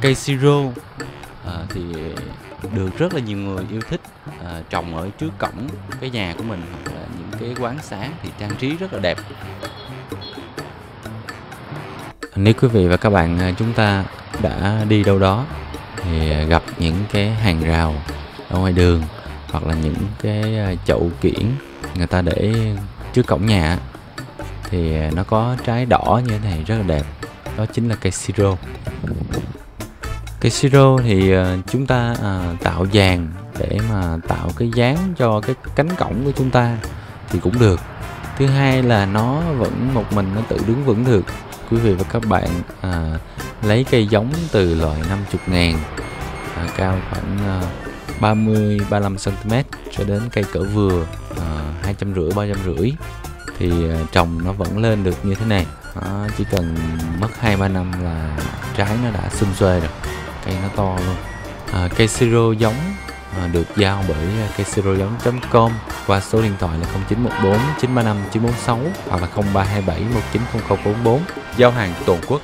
cây siro. À, thì được rất là nhiều người yêu thích. À, trồng ở trước cổng cái nhà của mình hoặc là những cái quán xá thì trang trí rất là đẹp. Nếu quý vị và các bạn à, chúng ta đã đi đâu đó thì gặp những cái hàng rào ở ngoài đường hoặc là những cái à, chậu kiển người ta để trước cổng nhà thì nó có trái đỏ như thế này rất là đẹp. Đó chính là cây siro cái siro thì ờ, chúng ta à, tạo vàng để mà tạo cái dáng cho cái cánh cổng của chúng ta thì cũng được. Thứ hai là nó vẫn một mình nó tự đứng vững được. Quý vị và các bạn à, lấy cây giống từ loại 50 ngàn à, cao khoảng à, 30 35 cm cho đến cây cỡ vừa hai trăm rưỡi ba trăm rưỡi thì à, trồng nó vẫn lên được như thế này. À, chỉ cần mất hai ba năm là trái nó đã xum xuê rồi cây nó to luôn. À, cây siro giống à, được giao bởi à, cây siro giống.com qua số điện thoại là 0914 935 946 hoặc là 0327 190044 giao hàng toàn quốc.